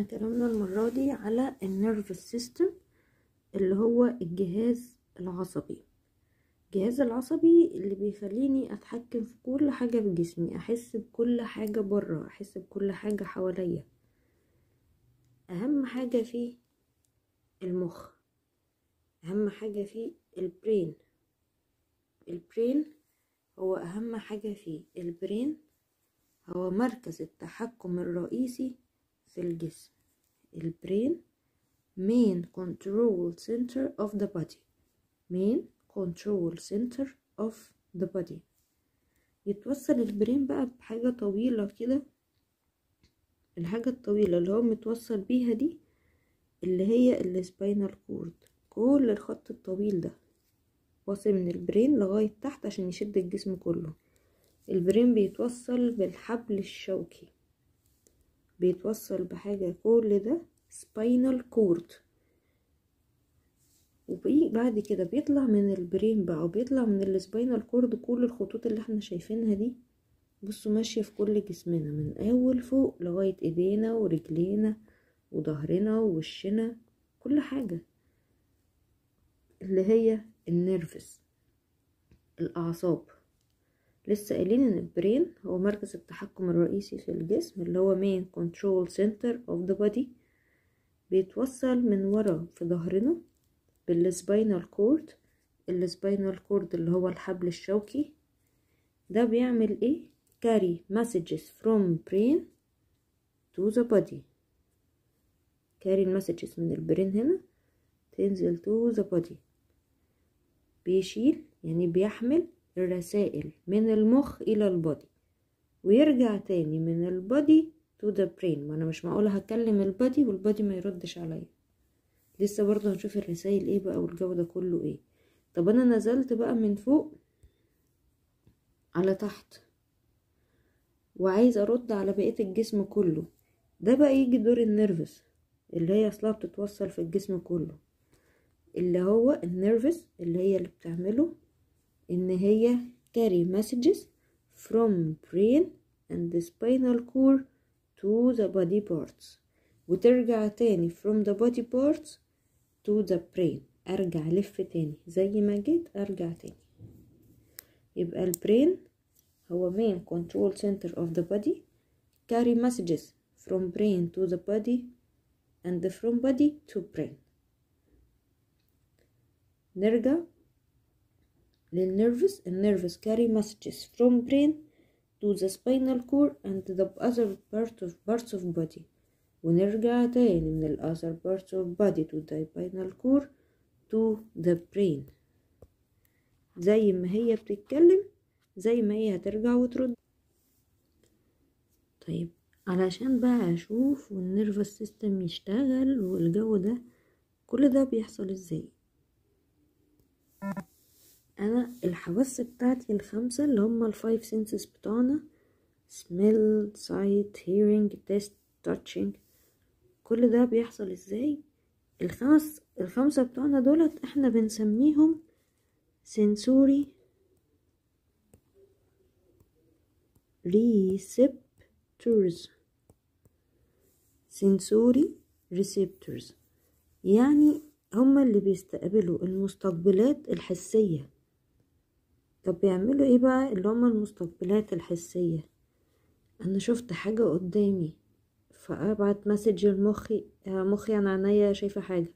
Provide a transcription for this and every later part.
كلامنا المرة دي على ال nervous system اللي هو الجهاز العصبي. الجهاز العصبي اللي بيخليني أتحكم في كل حاجة في جسمي أحس بكل حاجة بره أحس بكل حاجة حواليا. أهم حاجة فيه المخ أهم حاجة فيه ال brain. ال brain هو أهم حاجة فيه ال brain هو مركز التحكم الرئيسي في الجسم. ال brain main control center of the body. main control center of the body. يتوصل ال brain بقى بحاجة طويلة كده. الحاجة الطويلة اللي هو متوصل بيها دي اللي هي ال spinal cord كل الخط الطويل ده واصل من ال brain لغاية تحت عشان يشد الجسم كله. ال brain بيتوصل بالحبل الشوكي. بيتوصل بحاجة كل ده spinal cord وبعد كده بيطلع من ال brain بقى وبيطلع من ال spinal cord كل الخطوط اللي إحنا شايفينها دي. بصوا ماشية في كل جسمنا من أول فوق لغاية إيدينا ورجلينا وظهرنا ووشنا كل حاجة. اللي هي ال nerves الأعصاب. لسه قايلين إن ال brain هو مركز التحكم الرئيسي في الجسم اللي هو main control center of the body. بيتوصل من ورا في ظهرنا بال spinal cord ال spinal cord اللي هو الحبل الشوكي. ده بيعمل إيه؟ carry messages from brain to the body. carry messages من ال brain هنا تنزل to the body. بيشيل يعني بيحمل الرسائل من المخ إلى ال body ويرجع تاني من ال body to the brain ما أنا مش معقولة هكلم ال body وال body ما يردش عليا. لسه برضه هنشوف الرسائل إيه بقى والجو ده كله إيه. طب أنا نزلت بقى من فوق على تحت وعايز أرد على بقية الجسم كله. ده بقى يجي دور ال nerves اللي هي أصلها بتتوصل في الجسم كله اللي هو ال nerves اللي هي اللي بتعمله ان هي carry messages from brain and the spinal cord to the body parts وترجع تاني from the body parts to the brain ارجع لف تاني زي ما جيت ارجع تاني يبقى البرين هو main control center of the body carry messages from brain to the body and from body to brain نرجع للنيرفس النيرفس carry messages from brain to the spinal cord and the other part of parts of body. ونرجع تاني من ال other parts of body to the spinal cord to the brain. زي ما هي بتتكلم زي ما هي هترجع وترد. طيب علشان بقى أشوف وال nervous system يشتغل والجو ده كل ده بيحصل إزاي؟ أنا الحواس بتاعتي الخمسة اللي هما ال five senses بتوعنا smell sight hearing taste touching كل ده بيحصل إزاي؟ الخمس الخمسة بتوعنا دولت إحنا بنسميهم sensory receptors. Sensory receptors. يعني هما اللي بيستقبلوا المستقبلات الحسية. طب بيعملوا إيه بقى اللي هما المستقبلات الحسية؟ أنا شفت حاجة قدامي فأبعت message لمخي مخي أنا عينيا شايفة حاجة.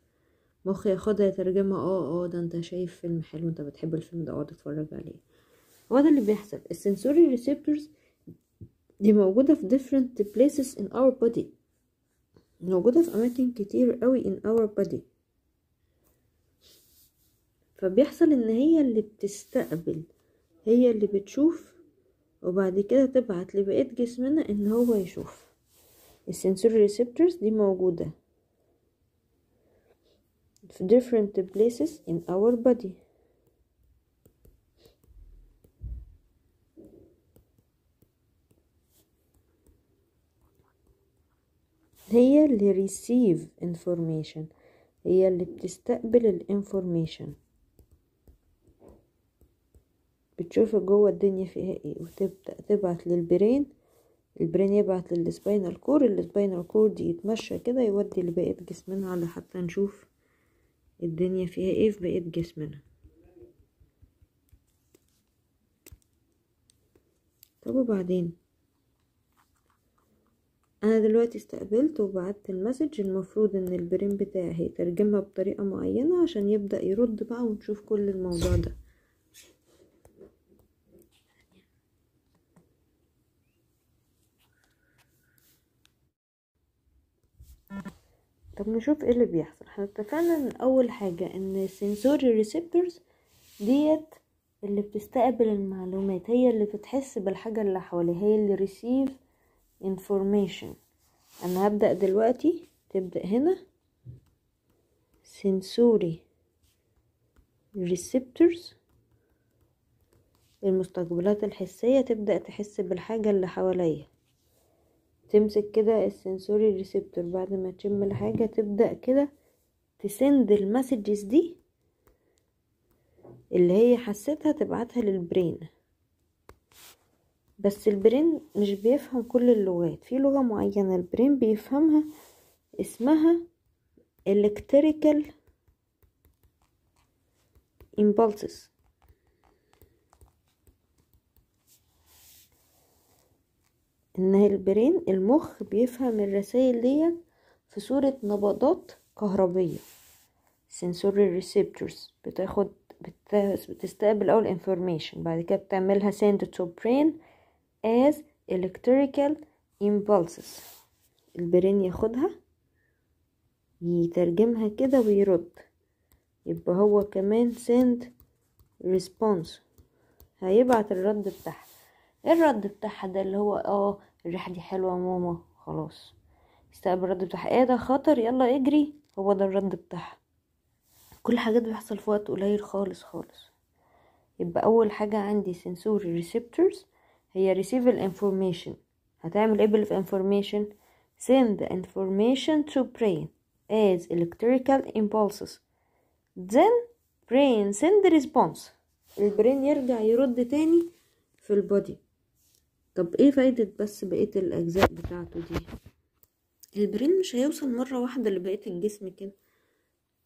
مخي ياخدها يترجمها آه آه ده أنت شايف فيلم حلو أنت بتحب الفيلم ده أقعد أتفرج عليه. هو ده اللي بيحصل. ال sensory receptors دي موجودة في different places in our body. موجودة في أماكن كتير قوي in our body. فبيحصل إن هي اللي بتستقبل. هي اللي بتشوف وبعد كده تبعت لبقية جسمنا إن هو يشوف. ال sensory receptors دي موجودة في different places in our body. هي اللي receive information هي اللي بتستقبل ال information بتشوف جوه الدنيا فيها إيه وتبدأ تبعت لل brain ال brain يبعت لل spinal cord ال spinal cord دي يتمشى كده يودي لبقية جسمنا على حتى نشوف الدنيا فيها إيه في بقية جسمنا. طب وبعدين؟ أنا دلوقتي استقبلت وبعت ال message المفروض إن ال brain بتاعي هيترجمها بطريقة معينة عشان يبدأ يرد بقى ونشوف كل الموضوع ده. طب نشوف إيه اللي بيحصل. إحنا اتفقنا إن أول حاجة إن السنسوري ريسبتورز ديت اللي بتستقبل المعلومات هي اللي بتحس بالحاجة اللي حواليها هي اللي receive information. أنا هبدأ دلوقتي تبدأ هنا. sensory receptors المستقبلات الحسية تبدأ تحس بالحاجة اللي حواليا. تمسك كده ال sensory receptor بعد ما تشم الحاجة تبدأ كده ت send ال messages دي اللي هي حسيتها تبعتها لل brain بس ال brain مش بيفهم كل اللغات. في لغة معينة ال brain بيفهمها اسمها electrical impulses. إن البرين المخ بيفهم الرسائل دي في صورة نبضات كهربية. Sensory receptors بتاخد بتستقبل أول information بعد كده بتعملها send to brain as electrical impulses. البرين ياخدها يترجمها كده ويرد. يبقى هو كمان send response. هيبعت الرد بتاعها. الرد بتاعها ده اللي هو آه الريحة دي حلوة يا ماما. خلاص. استقبل الرد بتاعها. إيه ده؟ خطر. يلا اجري. هو ده الرد بتاعها. كل حاجات بيحصل في وقت قليل خالص خالص. يبقى أول حاجة عندي sensory receptors. هي receive information. هتعمل إيه بالinformation send the information to brain as electrical impulses. then brain send the response. ال brain يرجع يرد تاني في ال body طب إيه فايدة بس بقية الأجزاء بتاعته دي؟ ال brain مش هيوصل مرة واحدة لبقية الجسم كده.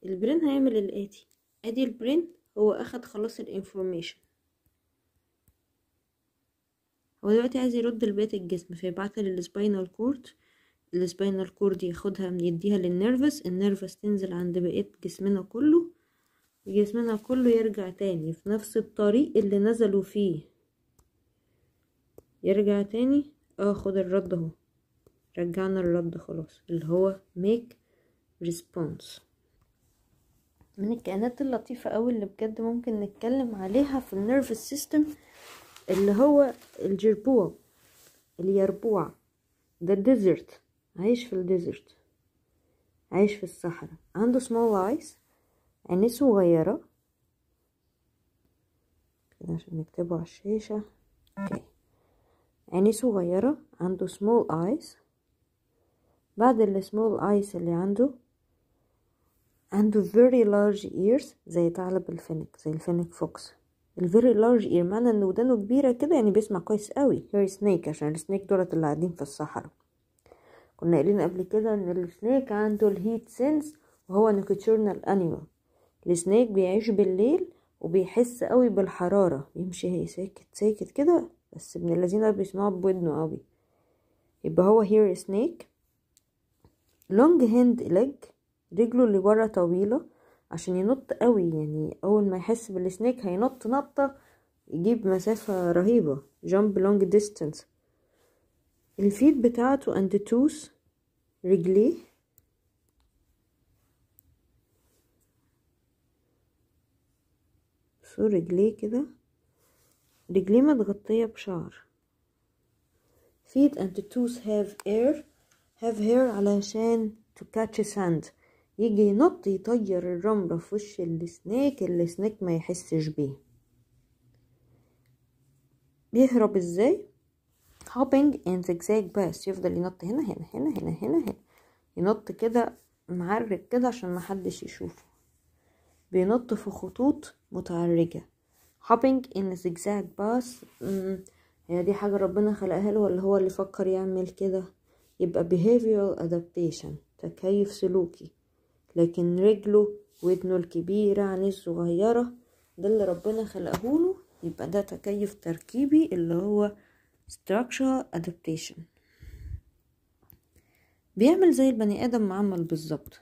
ال brain هيعمل الآتي أدي ال brain هو أخد خلاص ال information هو دلوقتي عايز يرد لبقية الجسم فيبعتها لل spinal cord ال spinal cord ياخدها يديها لل nerves ال nerves تنزل عند بقية جسمنا كله جسمنا كله يرجع تاني في نفس الطريق اللي نزلوا فيه. يرجع تاني اخد الرد اهو. رجعنا الرد خلاص اللي هو make response. من الكائنات اللطيفة قوي اللي بجد ممكن نتكلم عليها في ال nervous system اللي هو الجربوع اليربوع. ده ال desert عايش في ال desert. عايش في الصحراء. عنده small eyes عينيه صغيرة. كده عشان نكتبه على الشاشة. أوكي عينيه صغيرة عنده small eyes. بعد ال small eyes اللي عنده عنده very large ears زي ثعلب الفينيك زي ال fennec fox. ال very large ear معنى إن ودانه كبيرة كده يعني بيسمع كويس قوي hear snake عشان ال snake دولت اللي قاعدين في الصحراء. كنا قايلين قبل كده إن ال snake عنده ال heat sense وهو nocturnal animal ال snake بيعيش بالليل وبيحس قوي بالحرارة بيمشي هي ساكت ساكت كده. بس ابن الذين بيسمعوا بودنه قوي. يبقى هو hear snake long hind leg رجله اللي ورا طويلة عشان ينط قوي. يعني أول ما يحس بال snake هينط نطة يجيب مسافة رهيبة. Jump long distance. الفيت بتاعته and toes رجليه. بصوا رجليه كده. رجليه متغطية بشعر. Feet and toes have air have hair علشان to catch sand يجي ينط يطير الرملة في وش السنيك السنيك ما يحسش بيه. بيهرب إزاي؟ Hopping in zigzag paths يفضل ينط هنا هنا هنا هنا هنا هنا. ينط كده معرج كده عشان محدش يشوفه. بينط في خطوط متعرجة. Hopping in zigzag paths هي دي حاجة ربنا خلقها له ولا هو اللي فكر يعمل كده؟ يبقى behavioral adaptation تكيف سلوكي. لكن رجله ودنه الكبيرة عينيه الصغيرة ده اللي ربنا خلقه له يبقى ده تكيف تركيبي اللي هو structural adaptation. بيعمل زي البني آدم معمل بالظبط.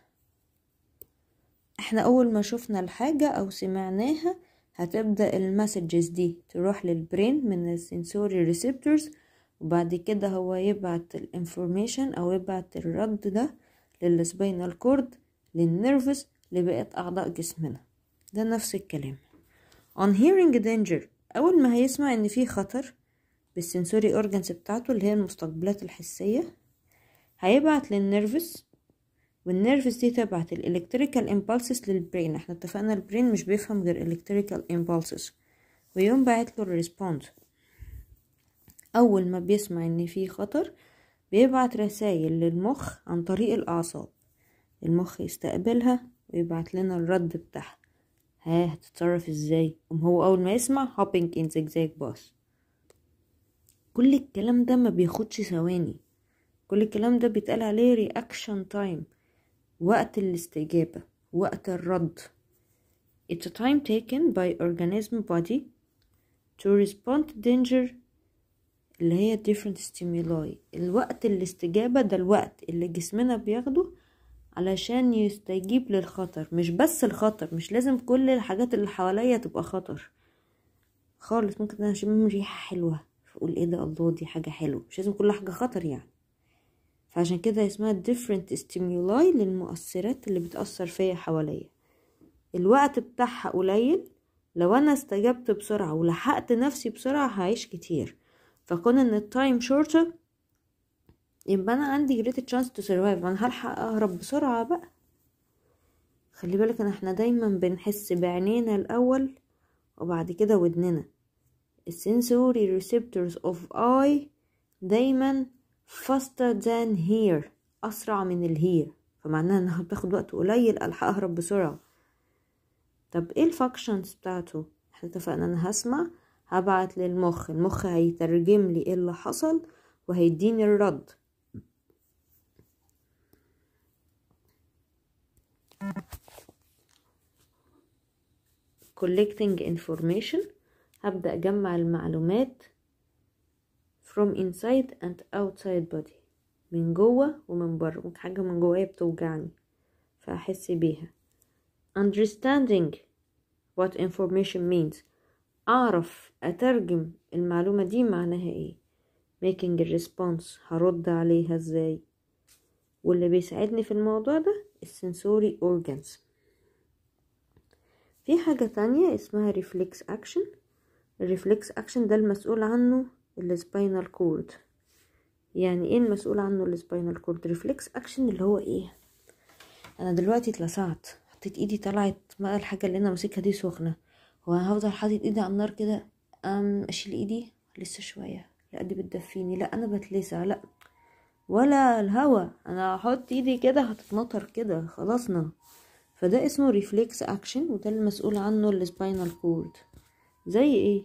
إحنا أول ما شفنا الحاجة أو سمعناها هتبدأ ال messages دي تروح لل brain من ال sensory receptors وبعد كده هو يبعت ال information أو يبعت الرد ده لل spinal cord لل nerves لبقية أعضاء جسمنا. ده نفس الكلام. On hearing danger أول ما هيسمع إن في خطر بال sensory organs بتاعته اللي هي المستقبلات الحسية هيبعت لل nerves وال nerves دي تبعت ال electrical impulses لل brain إحنا اتفقنا ال brain مش بيفهم غير electrical impulses ويقوم باعت له ال respond أول ما بيسمع إن في خطر بيبعت رسائل للمخ عن طريق الأعصاب. المخ يستقبلها ويبعت لنا الرد بتاعها. ها هتتصرف إزاي؟ قوم هو أول ما يسمع hopping in zigzag bus. كل الكلام ده ما بياخدش ثواني. كل الكلام ده بيتقال عليه reaction time. وقت الاستجابة وقت الرد. It's a time taken by organism body to respond to danger اللي هي different stimuli. الوقت الاستجابة ده الوقت اللي جسمنا بياخده علشان يستجيب للخطر. مش بس الخطر مش لازم كل الحاجات اللي حواليا تبقى خطر. خالص ممكن أنا اشم ريحة حلوة. فأقول إيه ده؟ الله دي حاجة حلوة. مش لازم كل حاجة خطر يعني. فعشان كده اسمها different stimuli للمؤثرات اللي بتأثر فيا حواليا. الوقت بتاعها قليل لو أنا استجبت بسرعة ولحقت نفسي بسرعة هعيش كتير. فكون إن ال time shorter يبقى أنا عندي greater chance to survive. أنا هلحق أهرب بسرعة بقى. خلي بالك إن إحنا دايما بنحس بعينينا الأول وبعد كده ودننا. ال sensory receptors of eye دايما faster than hear أسرع من ال hear فمعناها إنها بتاخد وقت قليل. الحق اهرب بسرعة. طب إيه ال functions بتاعته؟ إحنا اتفقنا أنا هسمع. هبعت للمخ. المخ هيترجم لي إيه اللي حصل وهيديني الرد. Collecting information. هبدأ أجمع المعلومات. From inside and outside body. من جوه ومن بره. ممكن حاجة من جوايا بتوجعني. فأحس بيها. Understanding what information means. أعرف أترجم المعلومة دي معناها إيه؟ Making a response. هرد عليها إزاي؟ واللي بيساعدني في الموضوع ده السنسوري organs. في حاجة تانية اسمها reflex action. ال reflex action ده المسؤول عنه ال spinal cord يعني إيه المسؤول عنه ال spinal cord reflex action اللي هو إيه؟ أنا دلوقتي اتلسعت. حطيت إيدي طلعت بقى الحاجة اللي أنا ماسكها دي سخنة. هو أنا هفضل حاطط إيدي على النار كده أم أشيل إيدي؟ لسه شوية. لا دي بتدفيني. لا أنا بتلسع. لا. ولا الهوا. أنا هحط إيدي كده هتتنطر كده. خلصنا. فده اسمه reflex action وده المسؤول عنه ال spinal cord زي إيه؟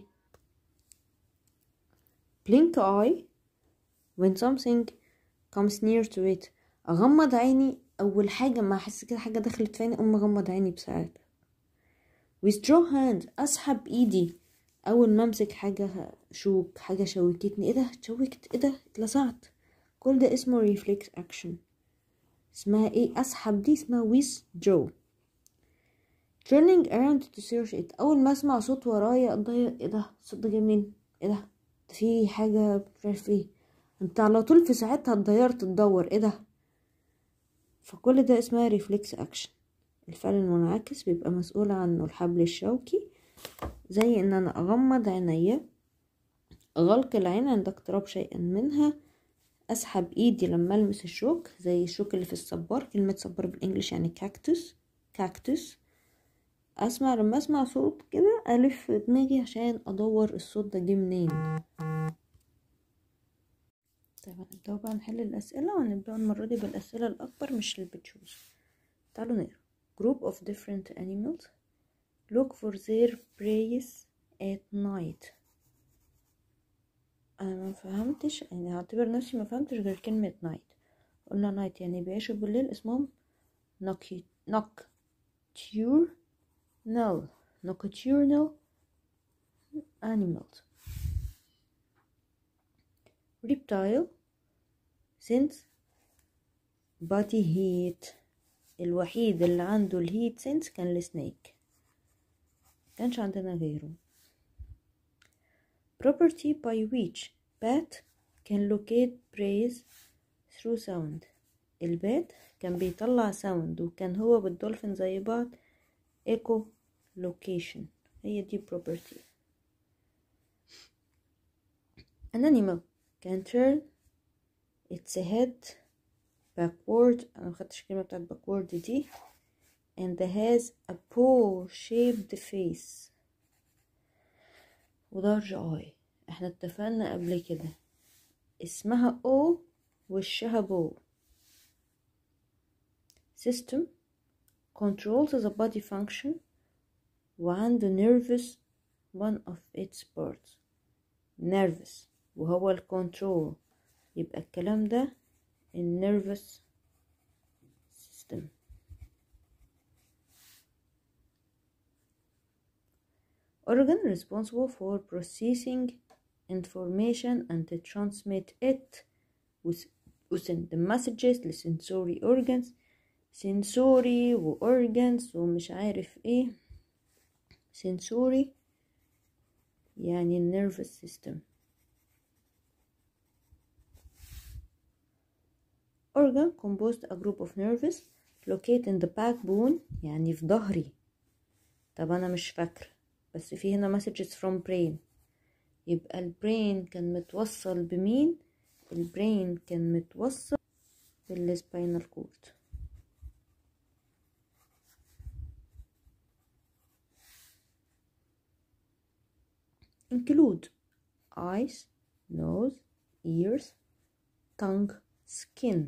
Blink eye when something comes near to it. اغمض عيني أول حاجة ما أحس كده حاجة دخلت في عيني أقوم اغمض عيني بساعتها withdraw hand أسحب إيدي. أول ما أمسك حاجة شوك حاجة شوكتني إيه ده؟ اتشوكت إيه ده؟ اتلسعت. كل ده اسمه reflex action اسمها إيه؟ أسحب دي اسمها withdraw. Turning around to search it. أول ما أسمع صوت ورايا إيه ده؟ الصوت ده جاي منين؟ إيه ده؟ في حاجة مش عارف إيه. انت على طول في ساعتها اتضيرت تدور. إيه ده؟ فكل ده اسمها reflex action الفعل المنعكس بيبقى مسؤول عنه الحبل الشوكي زي ان أنا اغمض عينيا غلق العين عند اقتراب شيء منها اسحب ايدي لما المس الشوك زي الشوك اللي في الصبار كلمة صبار بال English يعني كاكتوس كاكتوس أسمع لما أسمع صوت كده ألف دماغي عشان أدور الصوت ده جه منين. طيب هنبدأ بقى نحل الأسئلة وهنبدأ المرة دي بالأسئلة الأكبر مش اللي بتشوز تعالوا نقرأ. Group of different animals. Look for their preys at night. أنا ما فهمتش يعني هعتبر نفسي ما فهمتش غير كلمة نايت قلنا night يعني بيعيشوا بالليل اسمهم noc noc tur nal nocturnal animals reptile sense body heat الوحيد اللي عنده ال heat sense كان ال snake ماكانش عندنا غيره property by which bat can locate prey through sound. البات كان بيطلع ساوند وكان هو بالدولفين زي بعض ايكو لوكيشن هي دي property an animal can turn its head backward انا مخدتش الكلمة بتاعت backward دي and has a bow shaped face ودرج اي احنا اتفقنا قبل كده اسمها او وشها بو system controls the body function وعنده nervous one of its parts nervous وهو الكنترول يبقى الكلام ده النيرفس system organ responsible for processing information and to transmit it with within the messages لsensory organs sensory و organs ومش عارف ايه sensory يعني nervous system organ composed a group of nerves located in the backbone يعني في ظهري طب أنا مش فاكرة بس في هنا messages from brain يبقى ال brain كان متوصل بمين ال brain كان متوصل بال spinal cord include eyes nose ears tongue skin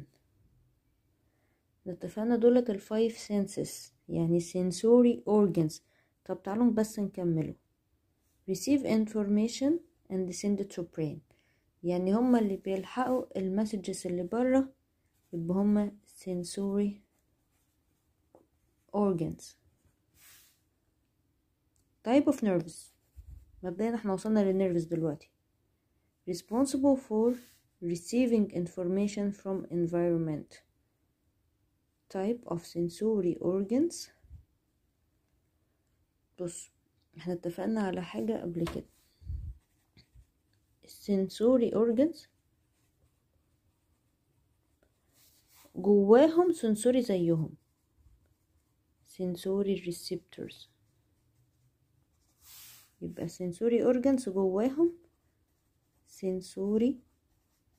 اتفقنا دولت الفايف سنسز يعني sensory organs طب تعالوا بس نكمله receive information and send it to brain يعني هما اللي بيلحقوا المسجز اللي برا يبقى هما sensory organs type of nerves مبدئيا إحنا وصلنا لل nerves دلوقتي responsible for receiving information from environment type of sensory organs بص إحنا اتفقنا على حاجة قبل كده السنسوري organs جواهم سنسوري زيهم sensory receptors يبقى sensory organs جواهم sensory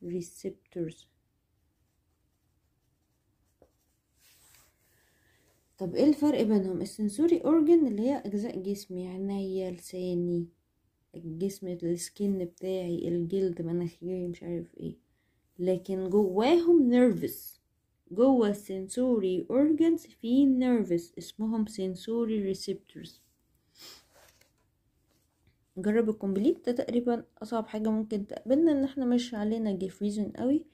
receptors. طب إيه الفرق بينهم؟ ال sensory organ اللي هي أجزاء جسمي عينيا لساني الجسم ال skin بتاعي الجلد مناخيري مش عارف إيه. لكن جواهم nerves جوه ال sensory organs في nerves اسمهم sensory receptors جرب ال complete ده تقريبا أصعب حاجة ممكن تقابلنا إن إحنا مش علينا give reason قوي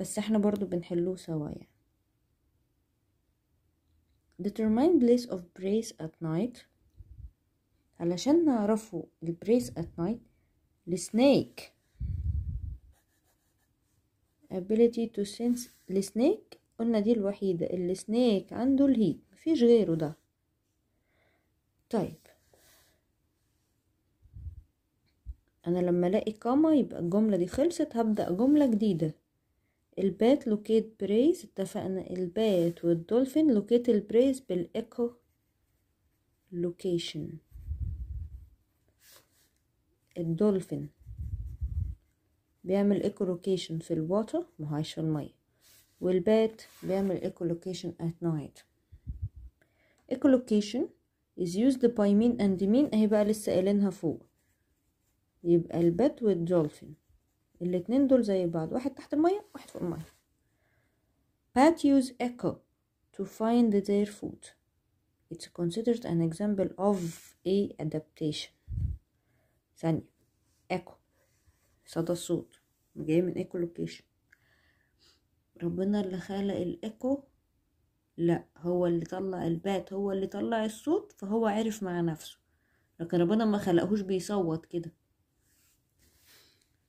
بس إحنا برضو بنحلوه سوا يعني. Determine place of prey at night. علشان نعرفوا ال prey at night ال snake ability to sense ال snake قلنا دي الوحيدة ال snake عنده ال heat مفيش غيره ده. طيب. أنا لما ألاقي comma يبقى الجملة دي خلصت هبدأ جملة جديدة. ال bat locate preys اتفقنا. ال bat وال dolphin locate ال preys بال echolocation ال dolphin بيعمل echolocation في ال water ما عايش في المية. وال bat بيعمل echolocation at night. echolocation is used by مين and مين أهي بقى لسه قايلينها فوق. يبقى ال bat وال dolphin. الاتنين دول زي بعض واحد تحت المية واحد فوق المية. Use echo to find their food. It's considered an example of a adaptation. ثانية echo. صدى الصوت. جاي من location ربنا اللي خلق الايكو لا هو اللي طلع البات هو اللي طلع الصوت فهو عرف مع نفسه. لكن ربنا ما خلقهوش بيصوت كده.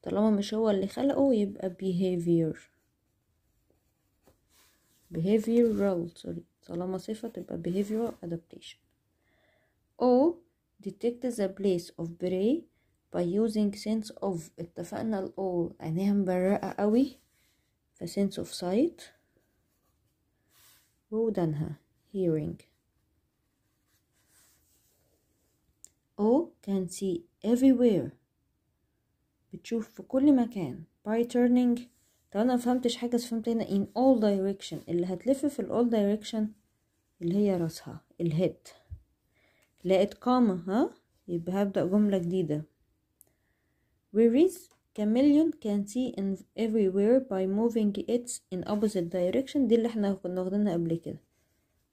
طالما مش هو اللي خلقه يبقى behavior behavioral sorry طالما صفة تبقى behavioral adaptation O detect the place of prey by using sense of اتفقنا ال O عينيها مبرقة قوي ف sense of sight ودانها hearing O can see everywhere بتشوف في كل مكان. By turning. لو أنا مفهمتش حاجة فهمت هنا in all direction. اللي هتلف في ال all direction اللي هي راسها الهيد لقيت قامة ها؟ يبقى هبدأ جملة جديدة. Whereas chameleon can see in everywhere by moving its in opposite direction. دي اللي إحنا كنا واخدينها قبل كده.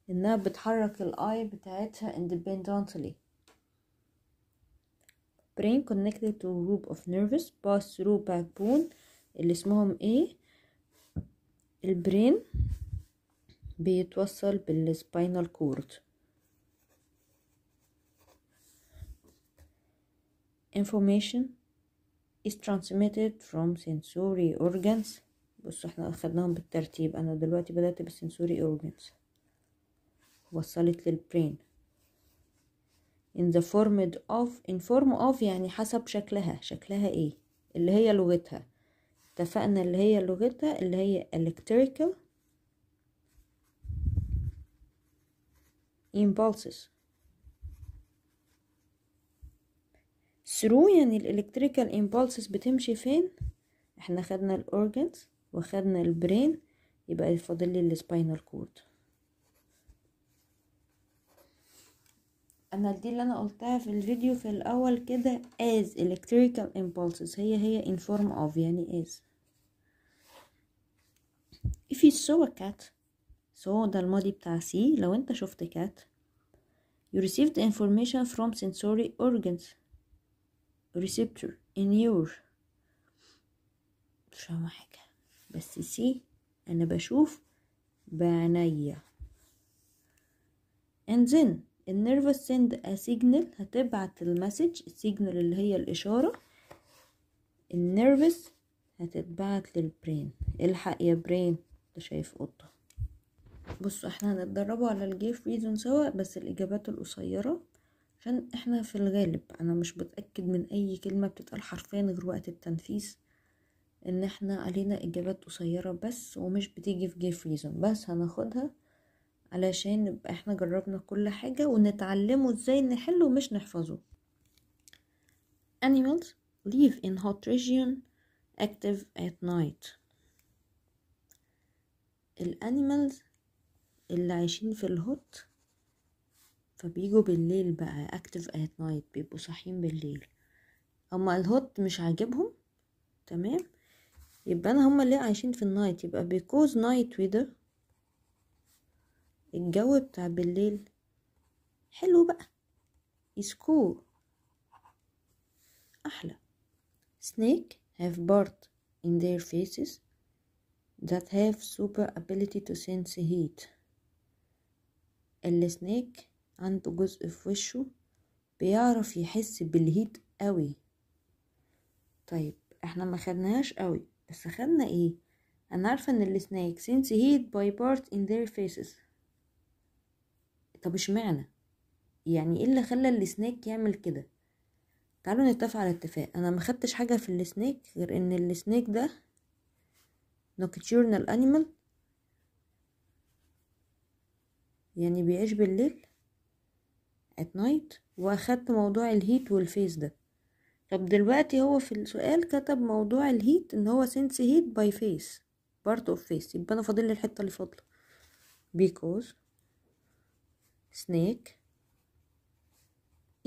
إنها بتحرك ال eye بتاعتها independently. Brain connected to group of nerves pass through backbone اللي اسمهم إيه ال brain بيتوصل بال spinal cord information is transmitted from sensory organs بصوا إحنا اخدناهم بالترتيب أنا دلوقتي بدأت بالsensory organs وصلت للبرين in the form of in form of يعني حسب شكلها. شكلها إيه؟ اللي هي لغتها. اتفقنا اللي هي لغتها اللي هي electrical impulses. through يعني ال electrical impulses بتمشي فين؟ إحنا خدنا ال organs وخدنا ال brain يبقى فاضل لي ال spinal cord أنا دي اللي أنا قلتها في الفيديو في الأول كده as electrical impulses هي هي in form of يعني as if you saw a cat so ده الماضي بتاع see لو انت شفت cat you received information from sensory organs receptor in your مش فاهمة حاجة بس see أنا بشوف بعينيا and then ال nerves send a signal هتبعت ال message ال signal اللي هي الإشارة. ال nerves هتتبعت لل brain الحق يا brain ده شايف قطة. بصوا إحنا هنتدربوا على ال give reason سوا بس الإجابات القصيرة. عشان إحنا في الغالب أنا مش بتأكد من أي كلمة بتتقال حرفيا غير وقت التنفيذ إن إحنا علينا إجابات قصيرة بس ومش بتيجي في give reason بس هناخدها علشان نبقى إحنا جربنا كل حاجة ونتعلمه إزاي نحله مش نحفظه. Animals live in hot region active at night. ال animals اللي عايشين في ال hot فبيجوا بالليل بقى active at night بيبقوا صاحيين بالليل. اما ال hot مش عاجبهم تمام؟ يبقى أنا هما اللي عايشين في ال night يبقى because night weather الجو بتاع بالليل. حلو بقى. Is cool أحلى. Snake have part in their faces that have super ability to sense heat. السنيك عنده جزء في وشه بيعرف يحس بالهيت قوي. طيب إحنا ما خدناهاش قوي بس خدنا إيه؟ أنا عارفة إن السنيك sense heat by part in their faces. طب اشمعنى؟ يعني إيه اللي خلى ال snake يعمل كده؟ تعالوا نتفق على اتفاق. أنا ما خدتش حاجة في ال snake غير إن ال snake ده nocturnal animal يعني بيعيش بالليل at night. وأخدت موضوع ال heat وال face ده. طب دلوقتي هو في السؤال كتب موضوع ال heat إن هو sense heat by face part of face. يبقى أنا فاضل لي الحتة اللي فاضلة. Because snake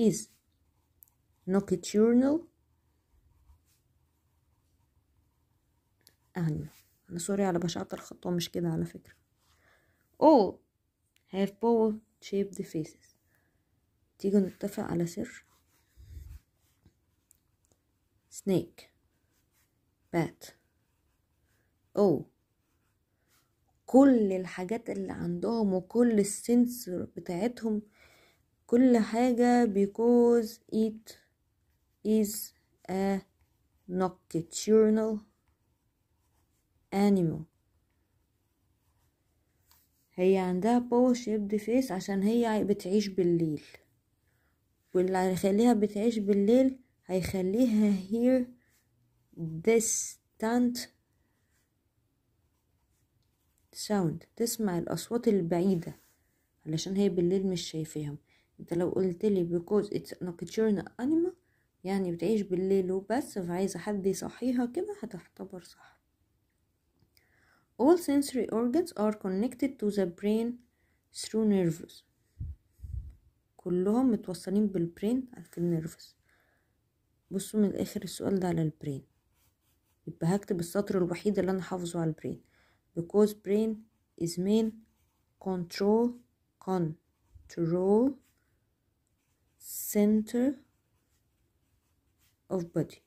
is nocturnal animal أنا سوري على بشاعة الخط مش كده على فكرة all have ball shaped faces تيجوا نتفق على سر snake bad O كل الحاجات اللي عندهم وكل السنسور بتاعتهم كل حاجة because it is a nocturnal animal. هي عندها باور شيبد فيس عشان هي بتعيش بالليل. واللي هيخليها بتعيش بالليل هيخليها hear distant sound تسمع الأصوات البعيدة علشان هي بالليل مش شايفاهم. انت لو قلت لي because it's nocturnal animal يعني بتعيش بالليل وبس فعايزة حد يصحيها كده هتعتبر صح. All sensory organs are connected to the brain through nerves. كلهم متوصلين بال brain في ال nerves بصوا من الآخر السؤال ده على ال brain يبقى هكتب السطر الوحيد اللي أنا حافظه على ال brain because brain is main control control center of body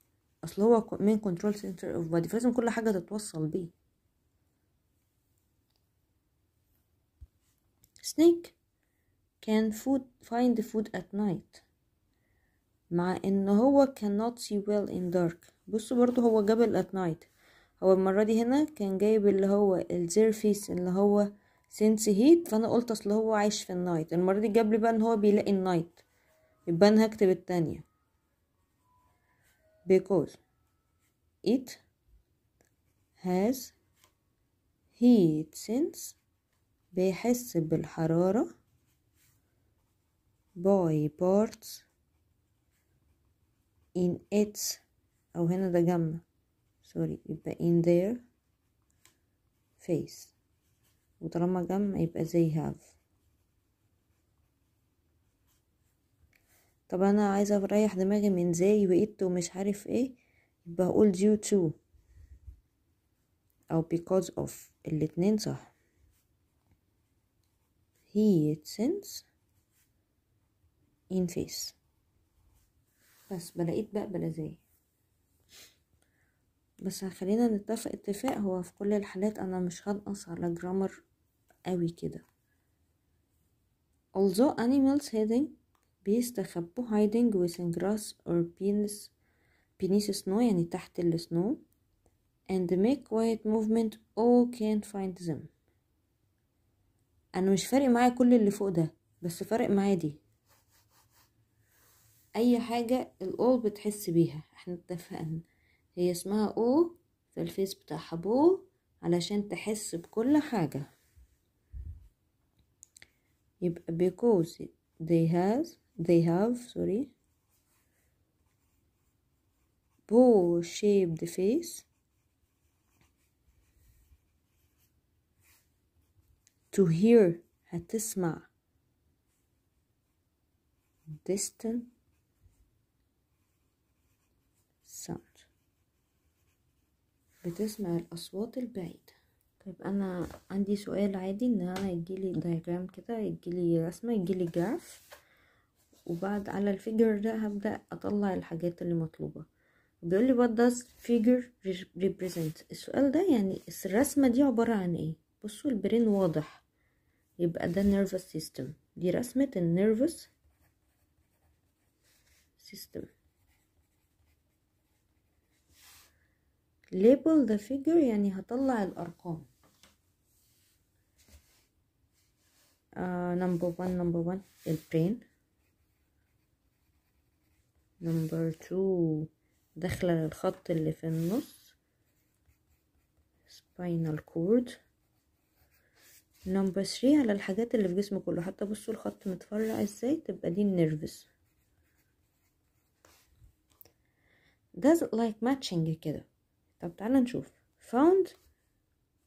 اصل هو main control center of body فلازم كل حاجة تتوصل بيه snake can food find food at night مع ان هو cannot see well in dark بصوا برضو هو جاب ال at night هو المرة دي هنا كان جايب اللي هو الزيرفيس اللي هو sense heat فأنا قلت أصل هو عايش في ال night المرة دي جاب لي بقى إن هو بيلاقي ال night يبقى أنا هكتب التانية. Because it has heat sense بيحس بالحرارة by parts in its أو هنا ده جمع سوري يبقى in their face. وطالما جمع يبقى they have. طب أنا عايزة أريح دماغي من زي وإت ومش عارف إيه يبقى هقول due to. أو because of. الاتنين صح. Heat sense in face. بس بلاقيت بقى بلا زي بس خلينا نتفق اتفاق هو في كل الحالات أنا مش هنقص على جرامر قوي كده. Although animals hiding بيستخبوا hiding within grass or beneath beneath snow يعني تحت السنو and make quiet movement all can find them. أنا مش فارق معايا كل اللي فوق ده بس فارق معايا دي. أي حاجة الأول بتحس بيها. إحنا اتفقنا. هي اسمها أو في الفيس بتاعها بو علشان تحس بكل حاجة يبقى because they has they have sorry bow shaped face to hear هتسمع distant sound بتسمع الأصوات البعيدة. طيب أنا عندي سؤال عادي إن أنا يجيلي diagram كده يجيلي رسمة يجيلي graph وبعد على ال figure ده هبدأ أطلع الحاجات اللي مطلوبة. بيقولي what does figure represent السؤال ده يعني الرسمة دي عبارة عن إيه؟ بصوا ال brain واضح. يبقى ده nervous system. دي رسمة ال nervous system. Label the figure يعني هطلع الأرقام. uh, number one number one البرين number two داخلة الخط اللي في النص. Spinal cord. Number three على الحاجات اللي في جسمه كله. حتى بصوا الخط متفرع إزاي تبقى دي does it like matching كده؟ طب تعالى نشوف. Found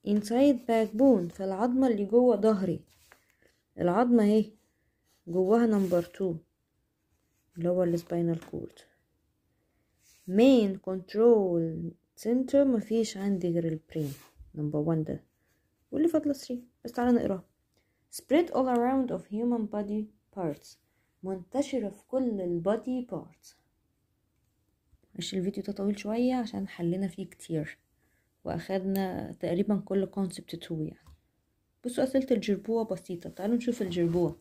inside backbone في العظمة اللي جوه ظهري. العظمة اهي جواها number two اللي هو ال spinal cord main control center مفيش عندي غير ال brain number one ده. واللي فاضلة 3 بس تعالى نقراها spread all around of human body parts منتشرة في كل ال body parts. معلش الفيديو ده طويل شوية عشان حلنا فيه كتير. وأخدنا تقريبا كل concept two يعني. بصوا أسئلة الجربوة بسيطة. تعالوا نشوف ال jerboa.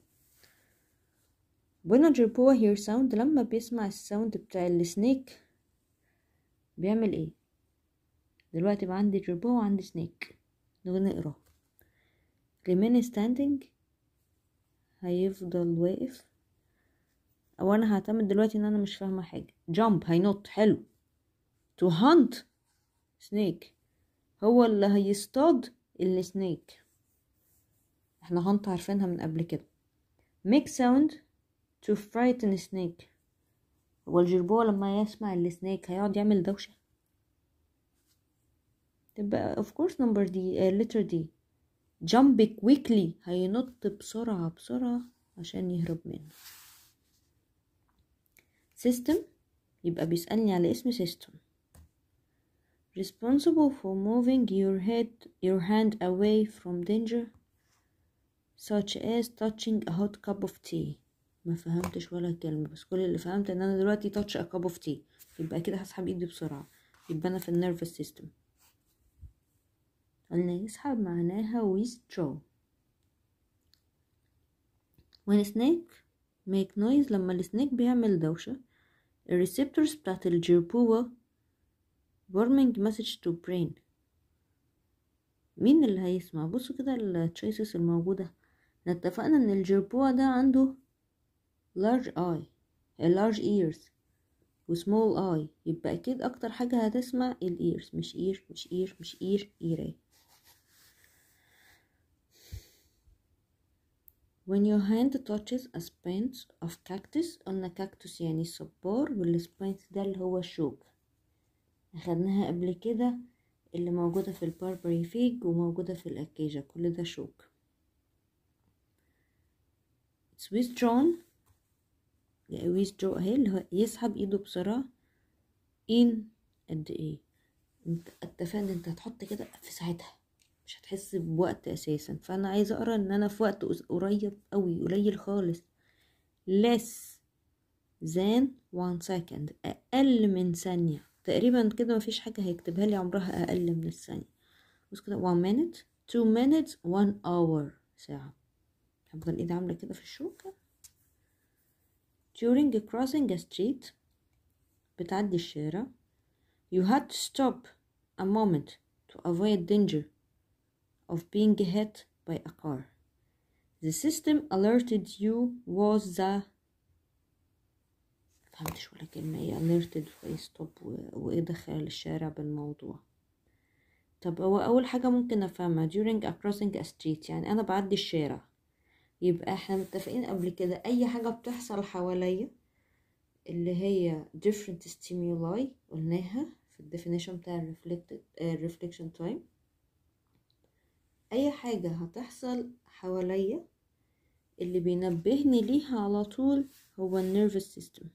when a jerboa hear sound لما بيسمع ال sound بتاع ال snake بيعمل إيه؟ دلوقتي بقى عندي جربوة وعندي snake نقرأ. Remain standing. هيفضل واقف. أو أنا هعتمد دلوقتي إن أنا مش فاهمة حاجة. Jump هينط. حلو. To hunt snake. هو اللي هيصطاد السنيك إحنا هانت عارفينها من قبل كده. Make sound to frighten snake. هو الجربوع لما يسمع السنيك هيقعد يعمل دوشة. تبقى of course number D uh, letter D. Jump quickly هينط بسرعة بسرعة عشان يهرب منه. System يبقى بيسألني على اسم system responsible for moving your head your hand away from danger such as touching a hot cup of tea ما فهمتش ولا كلمة بس كل اللي فهمت ان أنا دلوقتي touch a cup of tea يبقى كده هسحب ايدي بسرعة يبقى أنا في ال nervous system قلنا يسحب معناها withdraw when snake make noise لما ال snake بيعمل دوشة ال receptors بتاعت ال jerboa warning message to brain. مين اللي هيسمع؟ بصوا كده ال choices الموجودة. إحنا اتفقنا إن الجربوع ده عنده large eye large ears و small eye. يبقى أكيد أكتر حاجة هتسمع ال ears مش ear مش ear مش ear ايري when your hand touches a spines of cactus قلنا cactus يعني صبار وال spines ده اللي هو الشوك أخدناها قبل كده اللي موجودة في ال barbary fig وموجودة في ال acacia كل ده شوك. It's withdrawn. يعني withdraw أهي اللي هو يسحب إيده بسرعة. In قد إيه؟ اتفقنا أنت هتحط كده في ساعتها. مش هتحس بوقت أساسا. فأنا عايزة أقرأ إن أنا في وقت قريب قوي قليل خالص. Less than one second. أقل من ثانية. تقريبا كده مفيش حاجة هيكتبها لي عمرها أقل من الثانية. بص كده one minute two minutes one hour. ساعة. هفضل إيدي عاملة كده في الشوكة during crossing a street بتعدي الشارع. You had to stop a moment to avoid danger. Of being hit by a car. The system alerted you was the فهمتش ولا كلمة إيه alerted وايه stop وإيه دخل الشارع بالموضوع. طب هو أول حاجة ممكن افهمها during a crossing a street يعني أنا بعدي الشارع. يبقى إحنا متفقين قبل كده أي حاجة بتحصل حواليا اللي هي different stimuli قلناها في الديفينيشن بتاع reflection time. أي حاجة هتحصل حواليا اللي بينبهني ليها على طول هو ال nervous system.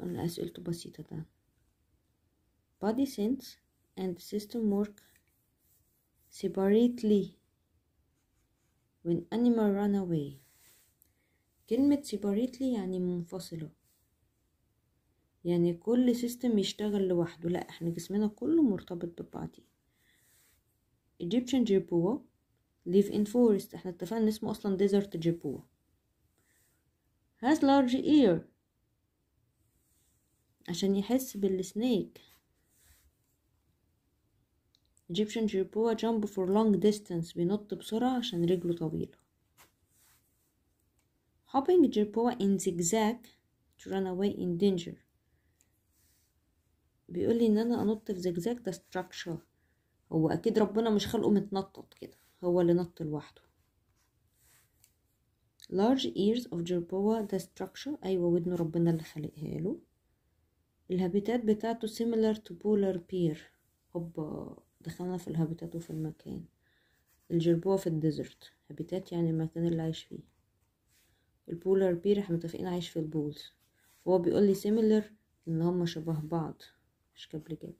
قلنا أسئلته بسيطة ده. Body sense and system work separately when animal run away. كلمة separately يعني منفصلة. يعني كل system يشتغل لوحده. لا إحنا جسمنا كله مرتبط ببعضه Egyptian جيبوا live in forest احنا اتفقنا اسمه اصلا desert جيبوا has large ear عشان يحس بالسنيك Egyptian جيبوا jump for long distance بينط بسرعة عشان رجله طويلة hopping جيبوا in zigzag to run away in danger بيقول لي ان انا انط في زجزاج ده structure هو أكيد ربنا مش خلقه متنطط كده هو اللي نط لوحده. Large ears of jerboa ده structure أيوه ودن ربنا اللي خلقها له. ال habitat بتاعته similar to polar bear هوبا دخلنا في ال habitat وفي المكان. الجربوع في ال desert. habitat يعني المكان اللي عايش فيه. ال polar bear إحنا متفقين عايش في ال poles. فهو بيقول لي similar إن هما شبه بعض. مش قبل جاب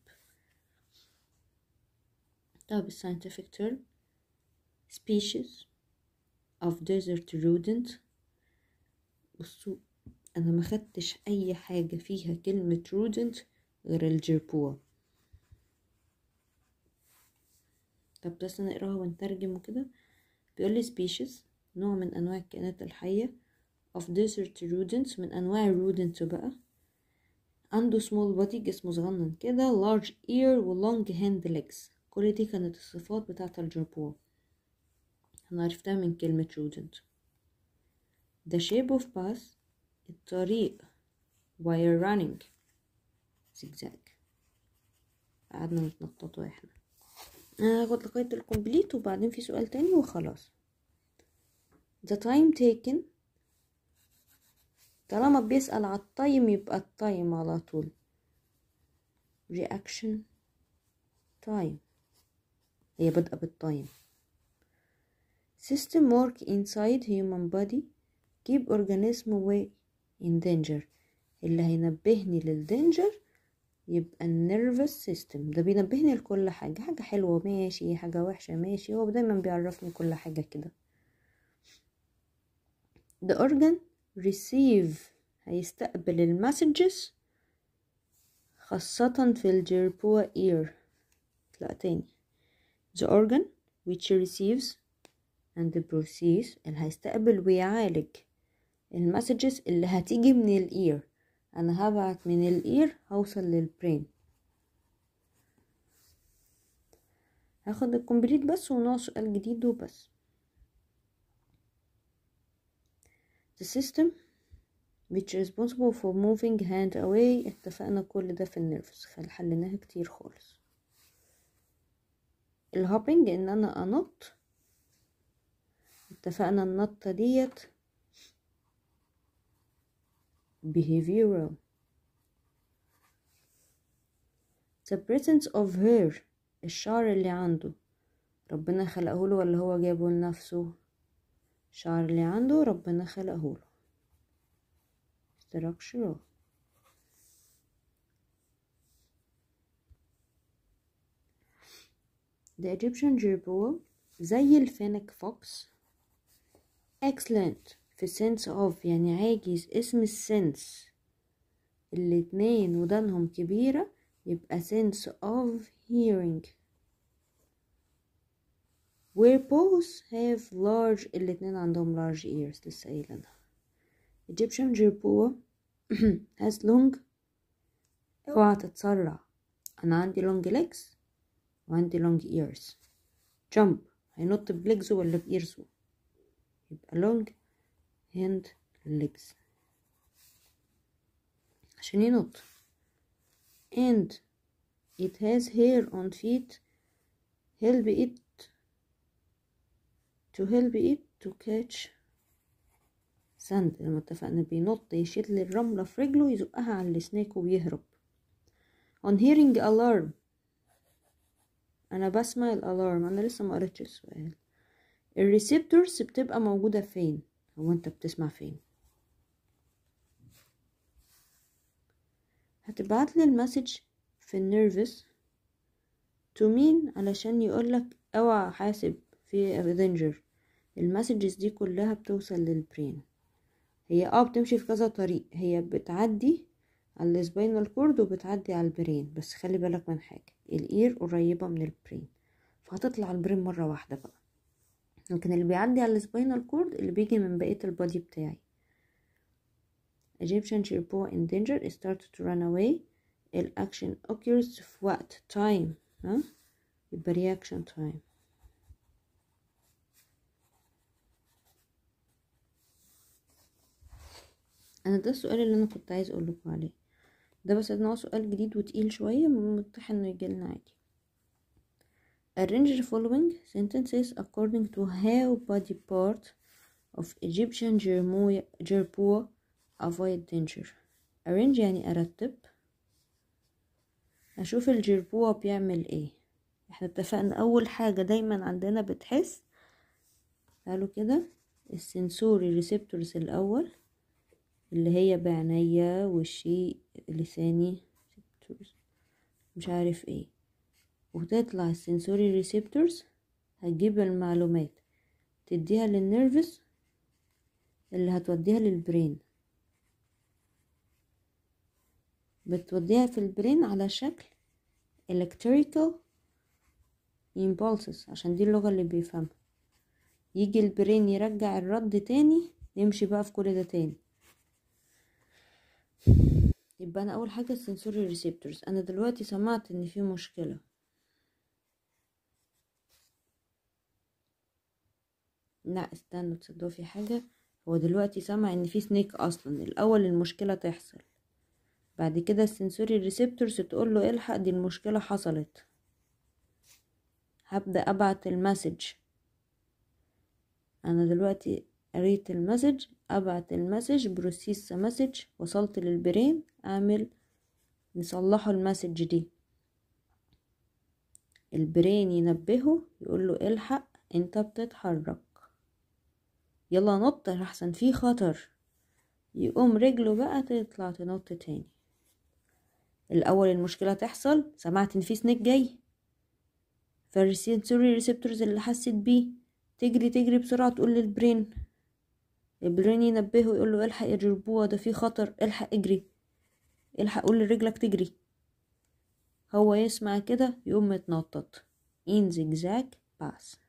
طب scientific term species of desert rodent. بصوا أنا ما خدتش أي حاجة فيها كلمة rodent غير الجربوع. طب بس نقراها ونترجم وكده. بيقول لي species نوع من أنواع الكائنات الحية of desert rodents من أنواع ال rodent بقى. عنده small body جسمه صغنن كده large ear و long hind legs. كل دي كانت الصفات بتاعة الجربوع أنا عرفتها من كلمة rodent the shape of path الطريق while running zigzag. قعدنا نتنططوا إحنا. أنا هاخد لغاية ال complete وبعدين في سؤال تاني وخلاص. The time taken. طالما بيسأل على ال time يبقى ال time على طول. Reaction. Time. هي بادئة بال time system work inside human body. keep organism away in danger. اللي هينبهني لل danger يبقى ال nervous system. ده بينبهني لكل حاجة. حاجة حلوة ماشي حاجة وحشة ماشي. هو دايما بيعرفني كل حاجة كده. The organ receive هيستقبل ال messages خاصة في ال jerboa ear. لا تاني. The organ which receives and processes اللي هيستقبل ويعالج. ال messages اللي هتيجي من ال ear أنا هبعت من ال ear هوصل لل brain هاخد ال complete بس ونوع سؤال جديد وبس. The system which is responsible for moving hand away اتفقنا كل ده في ال nervous خل حليناها كتير خالص. ال hopping إن أنا أنط. اتفقنا النطة ديت behavioral. The presence of hair الشعر اللي عنده. ربنا خلقه له ولا هو جابه لنفسه؟ الشعر اللي عنده ربنا خلقه له. Structural. the Egyptian gerbil زي الفينيك فوكس excellent في sense of يعني عاجز اسم السنس الاتنين ودانهم كبيرة يبقى sense of hearing where both have large الاتنين عندهم large ears لسه قايلينها Egyptian jerboa has long اوعى تتسرع انا عندي long legs وعندي long ears. Jump. هينط بليجزه ولا بإيرزه يبقى long hand legs. عشان ينط. And it has hair on feet. Help it to help it to catch sand. لما اتفقنا بينط يشيل الرملة في رجله يزقها على السنيك ويهرب. On hearing alarm. أنا بسمع الألارم أنا لسه ما قريتش السؤال. الريسبتورز بتبقى موجودة فين؟ هو أنت بتسمع فين؟ هتبعت لي ال message في ال nerves to مين علشان يقولك اوعى حاسب في danger ال messages دي كلها بتوصل لل brain هي آه بتمشي في كذا طريق. هي بتعدي على ال spinal cord وبتعدي على ال brain بس خلي بالك من حاجة ال ear قريبة من ال brain فهتطلع ال brain مرة واحدة بقى. لكن اللي بيعدي على ال spinal cord اللي بيجي من بقية ال body بتاعي. Egyptian Jerboa in danger started to run away. الأكشن occurs في وقت time ها؟ يبقى reaction time. أنا ده السؤال اللي أنا كنت عايز أقول لكم عليه. ده بس إن هو سؤال جديد وتقيل شوية متاح إنه يجيلنا عادي. Arrange the following sentences according to how body part of Egyptian Jerboa avoid danger. Arrange يعني أرتب. أشوف الجربوع بيعمل إيه. إحنا اتفقنا أول حاجة دايما عندنا بتحس. قالوا كده. ال sensory receptors الأول. اللي هي بعينيا وشي لساني مش عارف إيه. وتطلع ال sensory receptors هتجيب المعلومات. تديها لل nerves اللي هتوديها لل brain. بتوديها في ال brain على شكل electrical impulses. عشان دي اللغة اللي بيفهمها. يجي ال brain يرجع الرد تاني. نمشي بقى في كل ده تاني. يبقى أنا أول حاجة ال sensory receptors أنا دلوقتي سمعت إن في مشكلة. لا استنوا تصدقوا في حاجة؟ هو دلوقتي سمع إن في snake أصلا. الأول المشكلة تحصل. بعد كده ال sensory receptors تقول له إلحق دي المشكلة حصلت. هبدأ أبعت ال message. أنا دلوقتي قريت ال message. أبعت ال message process message وصلت لل brain أعمل نصلحه ال message دي. ال brain ينبهه يقول له الحق أنت بتتحرك. يلا نط أحسن في خطر. يقوم رجله بقى تطلع تنط تاني. الأول المشكلة تحصل سمعت إن في snake جاي. فال sensory receptors اللي حست بيه. تجري تجري بسرعة تقول لل brain. ال brain ينبهه يقول له إلحق يا جربوع ده في خطر إلحق اجري. إلحق قول لرجلك تجري. هو يسمع كده يقوم متنطط. In zigzag pass.